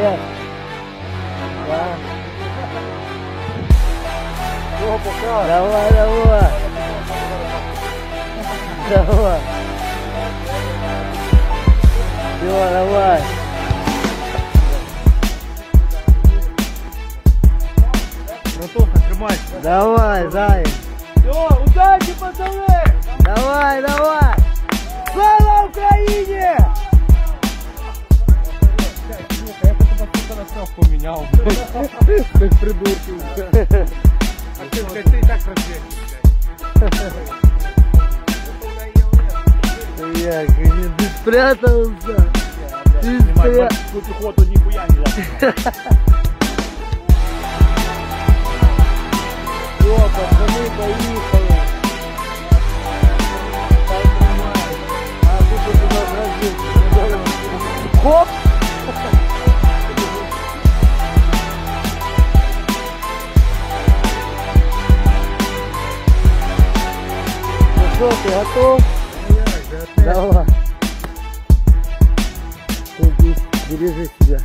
Є. Да. Чого пока? Давай, давай. Давай. Все, давай. Братуха, тримайся. Давай, зай. Все, удачі, пацани! Давай, давай. сука на трьох поміняв. Без придурків. А ти, блядь, ти і так розвідки, Як, ты спрятался? Ты Знімай, спря... бачиш, тут піхоту ніхуя не дати. Все, пацаны, поехали. Так, нормально. А тут у нас разведка. Хоп! Что, ты готов? Давай. Иди, бережи себя.